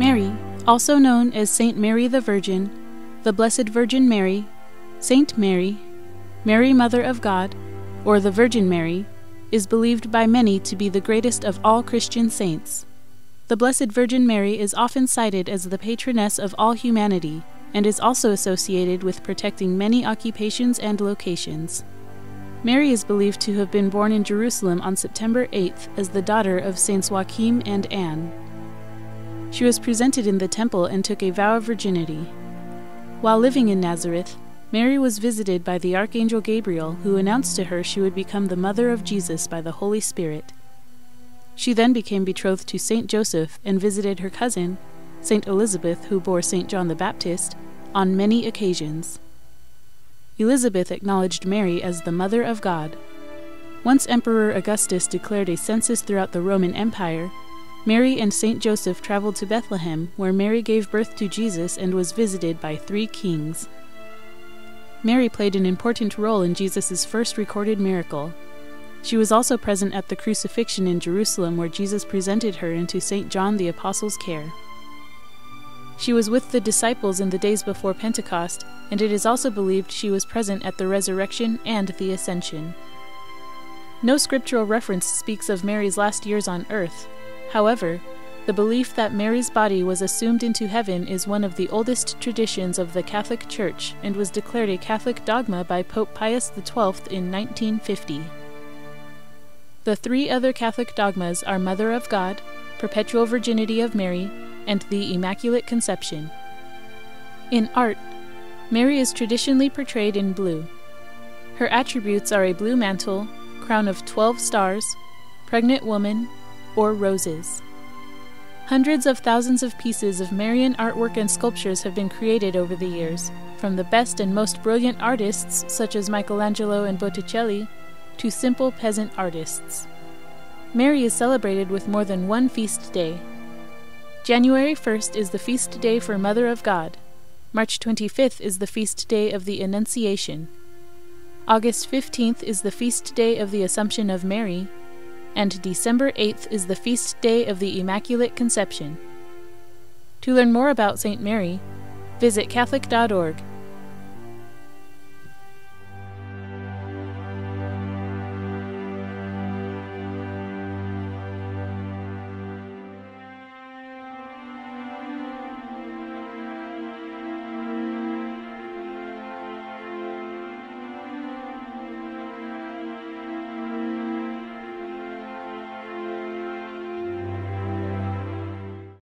Mary, also known as Saint Mary the Virgin, the Blessed Virgin Mary, Saint Mary, Mary Mother of God, or the Virgin Mary, is believed by many to be the greatest of all Christian saints. The Blessed Virgin Mary is often cited as the patroness of all humanity and is also associated with protecting many occupations and locations. Mary is believed to have been born in Jerusalem on September 8th as the daughter of Saints Joachim and Anne. She was presented in the temple and took a vow of virginity. While living in Nazareth, Mary was visited by the Archangel Gabriel, who announced to her she would become the mother of Jesus by the Holy Spirit. She then became betrothed to Saint Joseph and visited her cousin, Saint Elizabeth, who bore Saint John the Baptist, on many occasions. Elizabeth acknowledged Mary as the Mother of God. Once Emperor Augustus declared a census throughout the Roman Empire, Mary and Saint Joseph traveled to Bethlehem, where Mary gave birth to Jesus and was visited by three kings. Mary played an important role in Jesus' first recorded miracle. She was also present at the crucifixion in Jerusalem, where Jesus presented her into St. John the Apostle's care. She was with the disciples in the days before Pentecost, and it is also believed she was present at the resurrection and the ascension. No scriptural reference speaks of Mary's last years on earth. However, the belief that Mary's body was assumed into heaven is one of the oldest traditions of the Catholic Church and was declared a Catholic dogma by Pope Pius XII in 1950. The three other Catholic dogmas are Mother of God, Perpetual Virginity of Mary, and the Immaculate Conception. In art, Mary is traditionally portrayed in blue. Her attributes are a blue mantle, crown of 12 stars, pregnant woman, or roses. Hundreds of thousands of pieces of Marian artwork and sculptures have been created over the years, from the best and most brilliant artists such as Michelangelo and Botticelli to simple peasant artists. Mary is celebrated with more than one feast day. January 1st is the feast day for Mother of God. March 25th is the feast day of the Annunciation. August 15th is the feast day of the Assumption of Mary, and December 8th is the feast day of the Immaculate Conception. To learn more about St. Mary, visit Catholic.org